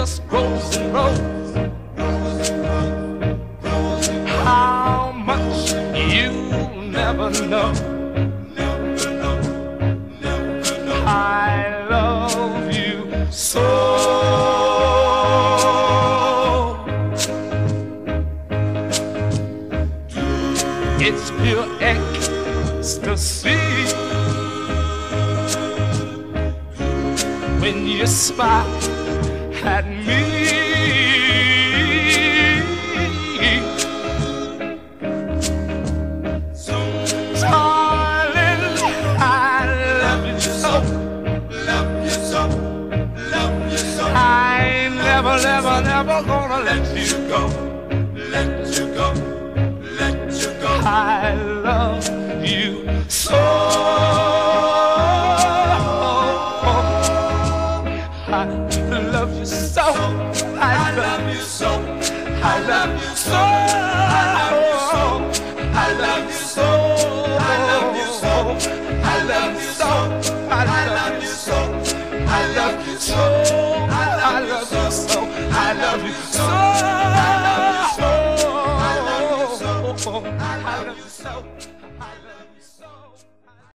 just grows and grows. How much you never know. I love you so. It's pure ecstasy when you spot at me. Darling, I love you so. I never, never, never gonna let you go. Let you go, let you go. I love you so. I you so. I love you so, I love you so, I love you so, I love you so, I love you so, I love you so, I love you so. I love you so. I love you so, I love you so. I love you so. I love you so.